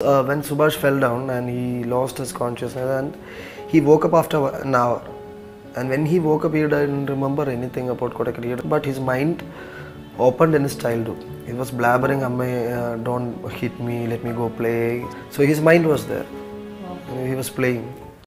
Uh, when Subhash fell down and he lost his consciousness and he woke up after an hour. And when he woke up, he didn't remember anything about Kodaikanal. But his mind opened in his childhood. He was blabbering, uh, don't hit me, let me go play. So his mind was there. He was playing.